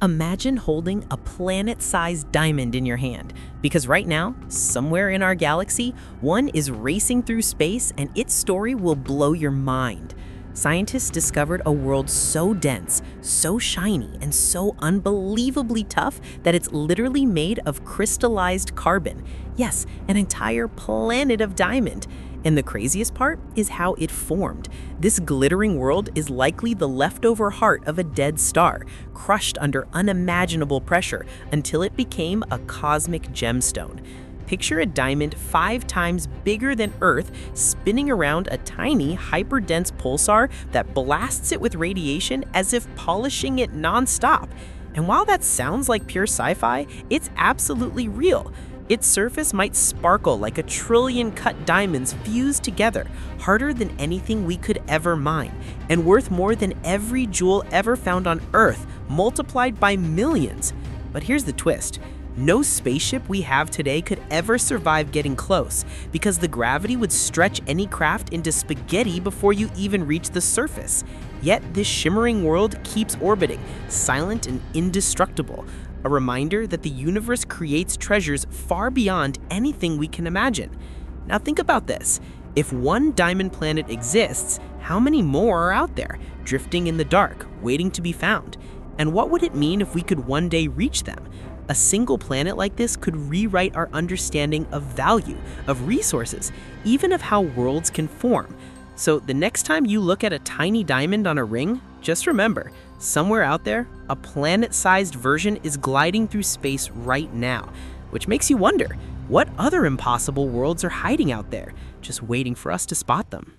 Imagine holding a planet-sized diamond in your hand, because right now, somewhere in our galaxy, one is racing through space and its story will blow your mind. Scientists discovered a world so dense, so shiny, and so unbelievably tough that it's literally made of crystallized carbon. Yes, an entire planet of diamond. And the craziest part is how it formed. This glittering world is likely the leftover heart of a dead star, crushed under unimaginable pressure until it became a cosmic gemstone. Picture a diamond five times bigger than Earth spinning around a tiny, hyperdense pulsar that blasts it with radiation as if polishing it nonstop. And while that sounds like pure sci-fi, it's absolutely real. Its surface might sparkle like a trillion cut diamonds fused together, harder than anything we could ever mine, and worth more than every jewel ever found on Earth, multiplied by millions. But here's the twist. No spaceship we have today could ever survive getting close, because the gravity would stretch any craft into spaghetti before you even reach the surface. Yet this shimmering world keeps orbiting, silent and indestructible, a reminder that the universe creates treasures far beyond anything we can imagine. Now think about this. If one diamond planet exists, how many more are out there, drifting in the dark, waiting to be found? And what would it mean if we could one day reach them? A single planet like this could rewrite our understanding of value, of resources, even of how worlds can form. So the next time you look at a tiny diamond on a ring, just remember, somewhere out there, a planet-sized version is gliding through space right now, which makes you wonder, what other impossible worlds are hiding out there, just waiting for us to spot them?